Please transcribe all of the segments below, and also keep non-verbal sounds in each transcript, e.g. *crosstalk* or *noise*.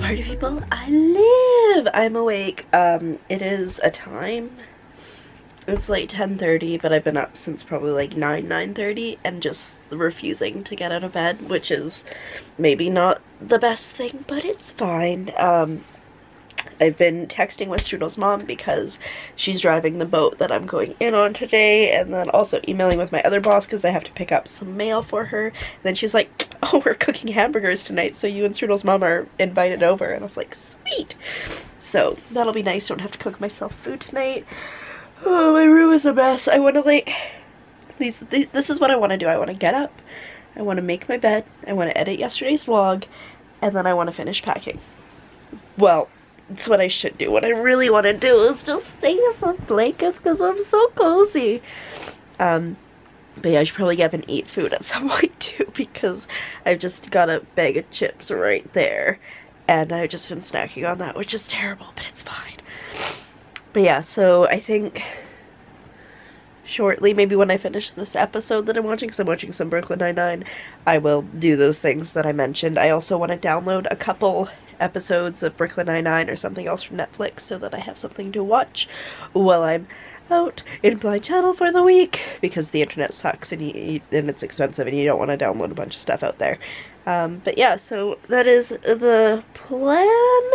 party people. I live. I'm awake. Um, it is a time. It's like 10.30, but I've been up since probably like 9, 9.30 and just refusing to get out of bed, which is maybe not the best thing, but it's fine. Um, I've been texting with Strudel's mom because she's driving the boat that I'm going in on today and then also emailing with my other boss because I have to pick up some mail for her. And then she's like, *laughs* oh, we're cooking hamburgers tonight so you and Strudel's mom are invited over. And I was like, sweet. So that'll be nice. Don't have to cook myself food tonight. Oh, my room is a mess. I want to like, these, these, this is what I want to do. I want to get up. I want to make my bed. I want to edit yesterday's vlog. And then I want to finish packing. Well, it's what I should do. What I really want to do is just stay in my blankets because I'm so cozy. Um, but yeah, I should probably get up and eat food at some *laughs* point too because I've just got a bag of chips right there. And I've just been snacking on that, which is terrible, but it's fine. But yeah, so I think shortly, maybe when I finish this episode that I'm watching, because I'm watching some Brooklyn Nine-Nine, I will do those things that I mentioned. I also want to download a couple episodes of Brooklyn Nine-Nine or something else from Netflix so that I have something to watch while I'm out in my channel for the week because the internet sucks and, you, and it's expensive and you don't want to download a bunch of stuff out there. Um, but yeah, so that is the plan.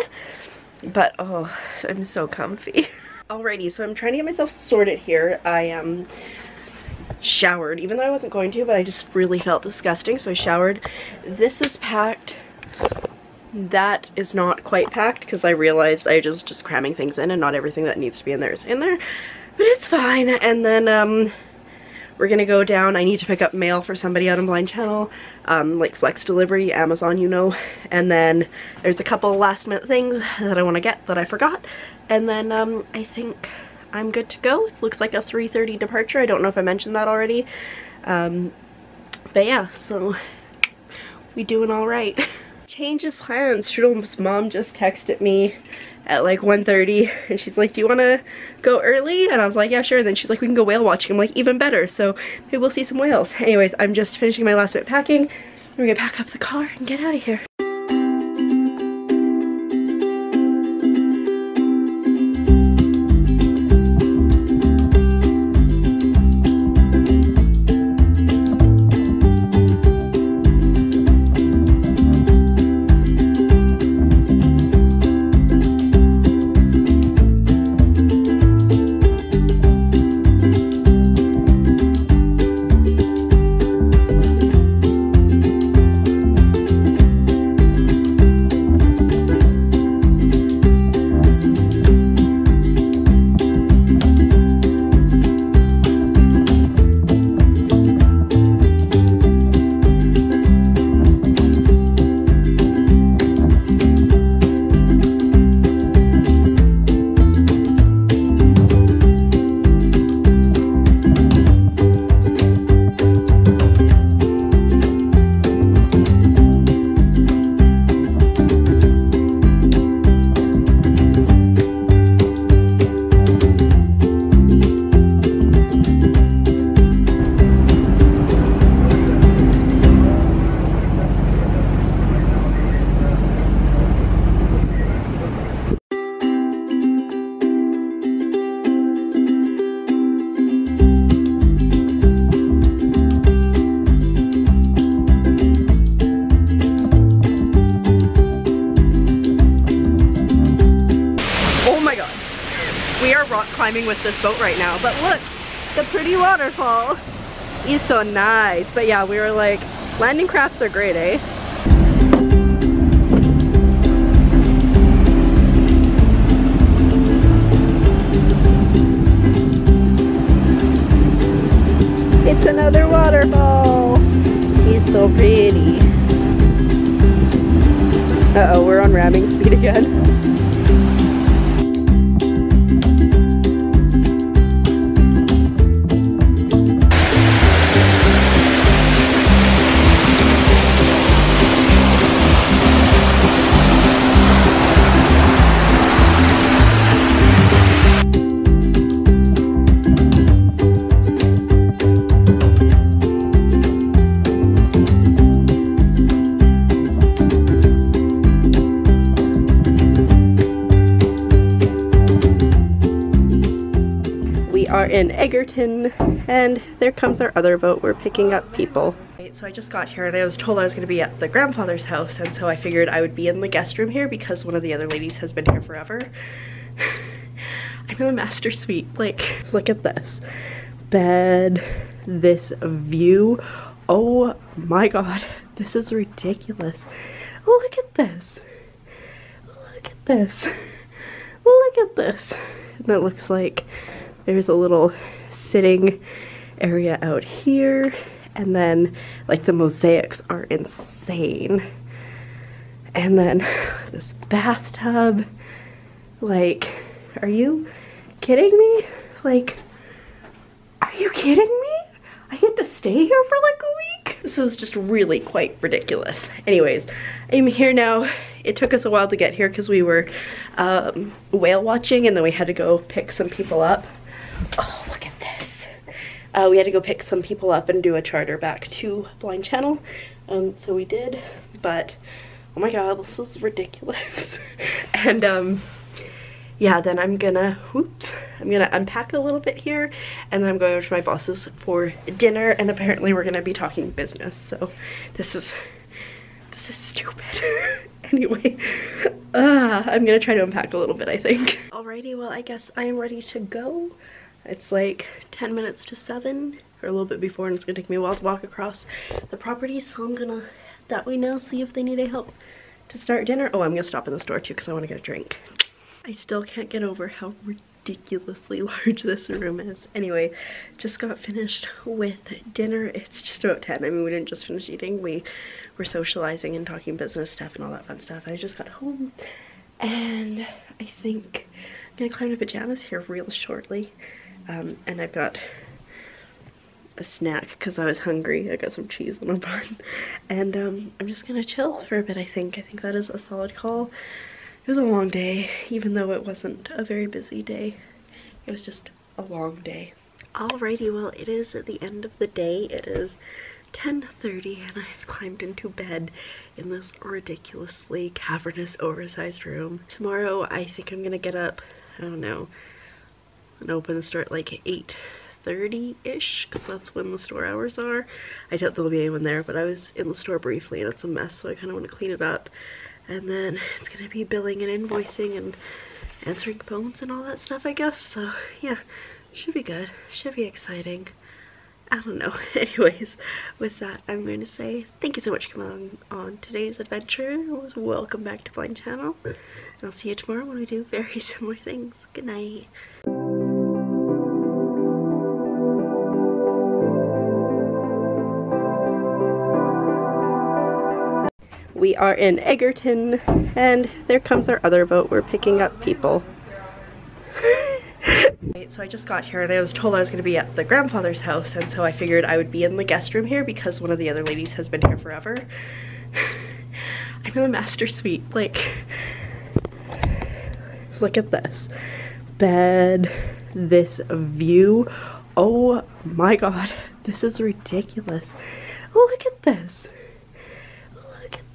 But oh, I'm so comfy. *laughs* Alrighty, so I'm trying to get myself sorted here. I um showered, even though I wasn't going to, but I just really felt disgusting, so I showered. This is packed that is not quite packed because I realized I just just cramming things in and not everything that needs to be in there is in there. But it's fine. And then um, we're gonna go down. I need to pick up mail for somebody out on Blind Channel, um, like flex delivery, Amazon, you know. And then there's a couple last minute things that I want to get that I forgot. And then um, I think I'm good to go. It looks like a 3.30 departure. I don't know if I mentioned that already. Um, but yeah, so we doing all right. *laughs* Change of plans. Strudel's mom just texted me at like 1.30 and she's like, do you want to go early? And I was like, yeah, sure. And then she's like, we can go whale watching. I'm like, even better. So maybe we'll see some whales. Anyways, I'm just finishing my last bit packing. We're gonna pack up the car and get out of here. With this boat right now. But look, the pretty waterfall is so nice. But yeah, we were like, landing crafts are great, eh? It's another waterfall. He's so pretty. Uh-oh, we're on ramming speed again. Are in Egerton and there comes our other boat. We're picking up people. So I just got here and I was told I was going to be at the grandfather's house and so I figured I would be in the guest room here because one of the other ladies has been here forever. *laughs* I'm in the master suite. Like, look at this. Bed, this view. Oh my god, *laughs* this is ridiculous. Look at this. Look at this. *laughs* Look at this. That looks like there's a little sitting area out here and then like the mosaics are insane. And then this bathtub like are you kidding me? Like are you kidding me? I get to stay here for like a week? This is just really quite ridiculous. Anyways i'm here now. It took us a while to get here because we were um, whale watching and then we had to go pick some people up oh look at this. Uh, we had to go pick some people up and do a charter back to blind channel. Um, so we did but oh my god this is ridiculous. *laughs* And um yeah then i'm gonna whoops i'm gonna unpack a little bit here and then i'm going over to my boss's for dinner and apparently we're gonna be talking business so this is this is stupid. *laughs* Anyway uh, i'm gonna try to unpack a little bit i think. Alrighty well i guess i am ready to go it's like 10 minutes to 7 or a little bit before and it's gonna take me a while to walk across the property so I'm gonna that way now see if they need any help to start dinner. Oh, I'm gonna stop in the store too because I want to get a drink. I still can't get over how ridiculously *laughs* large this room is. Anyway, just got finished with dinner. It's just about 10. I mean, we didn't just finish eating. We were socializing and talking business stuff and all that fun stuff. I just got home and I think I'm gonna climb to pajamas here real shortly. Um, and I've got a snack because I was hungry. I got some cheese on a bun. And um, I'm just gonna chill for a bit, I think. I think that is a solid call. It was a long day, even though it wasn't a very busy day. It was just a long day. Alrighty, well, it is at the end of the day. It is 10.30 and I've climbed into bed in this ridiculously cavernous, oversized room. Tomorrow, I think I'm gonna get up, I don't know, open the store at like 8.30ish because that's when the store hours are. I doubt there'll be anyone there, but I was in the store briefly and it's a mess, so I kind of want to clean it up. And then it's going to be billing and invoicing and answering phones and all that stuff, I guess. So yeah, should be good. Should be exciting. I don't know. *laughs* Anyways, with that, I'm going to say thank you so much for coming on, on today's adventure. Welcome back to Blind Channel. And I'll see you tomorrow when we do very *laughs* similar things. Good night. We are in Egerton and there comes our other boat. We're picking up people. *laughs* so I just got here and I was told I was going to be at the grandfather's house and so I figured I would be in the guest room here because one of the other ladies has been here forever. I'm in the master suite. Like, *laughs* look at this. Bed, this view. Oh my god, *laughs* this is ridiculous. Look at this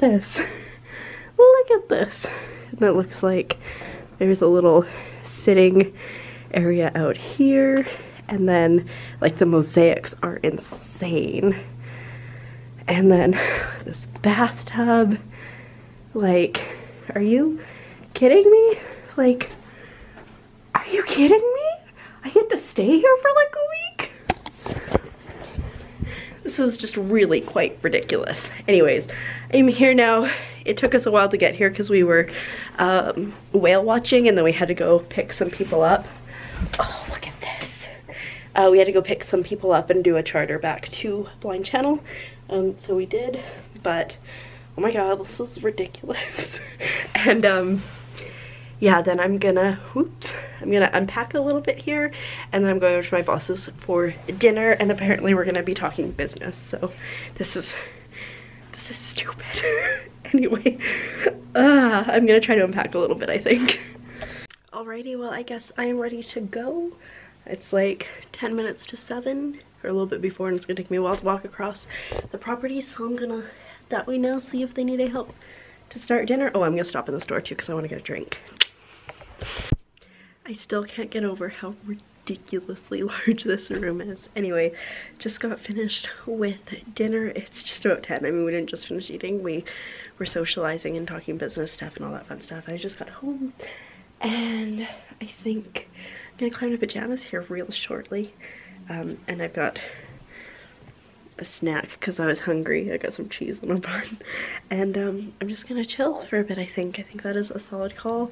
this. *laughs* Look at this. That looks like there's a little sitting area out here and then like the mosaics are insane. And then *laughs* this bathtub, like, are you kidding me? Like, are you kidding me? I get to stay here for like a week? This is just really quite ridiculous. Anyways, I'm here now. It took us a while to get here because we were um, whale watching and then we had to go pick some people up. Oh, look at this. Uh, we had to go pick some people up and do a charter back to Blind Channel. Um, so we did, but oh my god, this is ridiculous. *laughs* and um, yeah, then I'm gonna, whoops, I'm gonna unpack a little bit here and then I'm going over to my boss's for dinner and apparently we're gonna be talking business. So this is, this is stupid. *laughs* anyway, uh, I'm gonna try to unpack a little bit, I think. Alrighty, well, I guess I am ready to go. It's like 10 minutes to 7 or a little bit before and it's gonna take me a while to walk across the property so I'm gonna that way now see if they need any help to start dinner. Oh, I'm gonna stop in the store too because I want to get a drink. I still can't get over how ridiculously *laughs* large this room is. Anyway, just got finished with dinner. It's just about 10. I mean, we didn't just finish eating. We were socializing and talking business stuff and all that fun stuff. I just got home and I think I'm gonna climb to pajamas here real shortly. Um, and I've got a snack because I was hungry. I got some cheese on a bun. And um, I'm just gonna chill for a bit, I think. I think that is a solid call.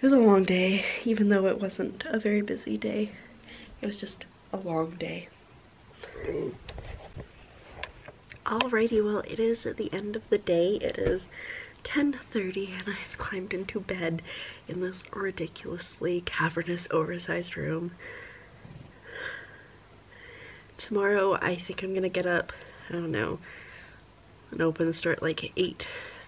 It was a long day, even though it wasn't a very busy day. It was just a long day. Alrighty, well it is at the end of the day. It is 10.30 and I've climbed into bed in this ridiculously cavernous oversized room. Tomorrow I think I'm gonna get up, I don't know, and open the store at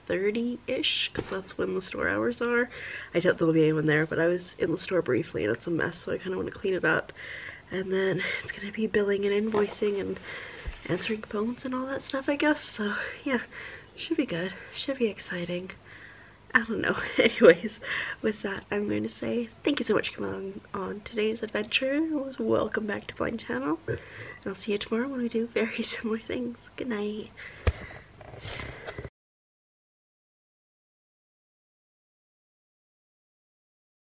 like 8.30ish because that's when the store hours are. I doubt there'll be anyone there but I was in the store briefly and it's a mess so I kind of want to clean it up. And then it's gonna be billing and invoicing and answering phones and all that stuff, I guess. So yeah, should be good. Should be exciting. I don't know. *laughs* Anyways, with that, I'm going to say thank you so much for coming on, on today's adventure. Welcome back to Blind Channel. And I'll see you tomorrow when we do very *laughs* similar things. Good night.